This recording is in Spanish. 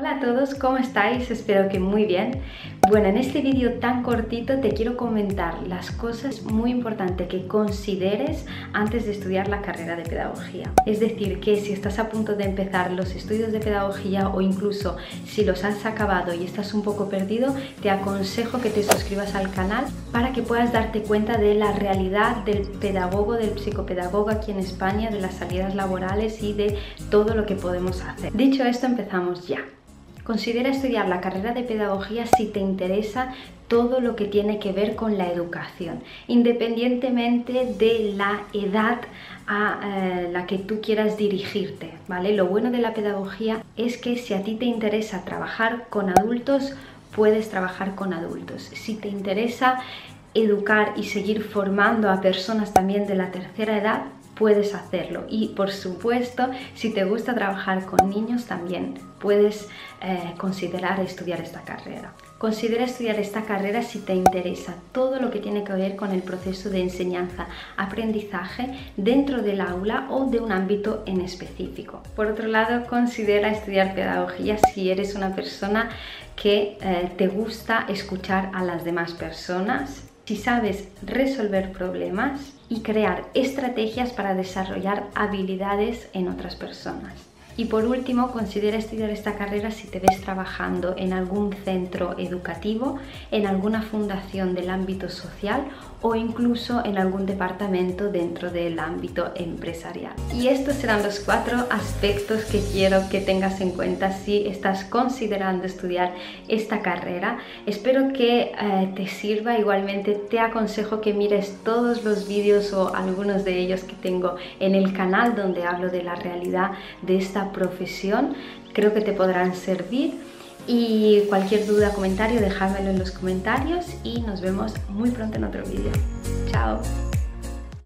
Hola a todos, ¿cómo estáis? Espero que muy bien. Bueno, en este vídeo tan cortito te quiero comentar las cosas muy importantes que consideres antes de estudiar la carrera de pedagogía. Es decir, que si estás a punto de empezar los estudios de pedagogía o incluso si los has acabado y estás un poco perdido, te aconsejo que te suscribas al canal para que puedas darte cuenta de la realidad del pedagogo, del psicopedagogo aquí en España, de las salidas laborales y de todo lo que podemos hacer. Dicho esto, empezamos ya. Considera estudiar la carrera de pedagogía si te interesa todo lo que tiene que ver con la educación, independientemente de la edad a eh, la que tú quieras dirigirte, ¿vale? Lo bueno de la pedagogía es que si a ti te interesa trabajar con adultos, puedes trabajar con adultos. Si te interesa educar y seguir formando a personas también de la tercera edad, puedes hacerlo. Y por supuesto, si te gusta trabajar con niños, también puedes eh, considerar estudiar esta carrera. Considera estudiar esta carrera si te interesa todo lo que tiene que ver con el proceso de enseñanza, aprendizaje dentro del aula o de un ámbito en específico. Por otro lado, considera estudiar pedagogía si eres una persona que eh, te gusta escuchar a las demás personas, si sabes resolver problemas y crear estrategias para desarrollar habilidades en otras personas. Y por último, considera estudiar esta carrera si te ves trabajando en algún centro educativo, en alguna fundación del ámbito social o incluso en algún departamento dentro del ámbito empresarial. Y estos serán los cuatro aspectos que quiero que tengas en cuenta si estás considerando estudiar esta carrera. Espero que eh, te sirva. Igualmente te aconsejo que mires todos los vídeos o algunos de ellos que tengo en el canal donde hablo de la realidad de esta profesión. Creo que te podrán servir. Y cualquier duda, comentario, dejádmelo en los comentarios y nos vemos muy pronto en otro vídeo. Chao.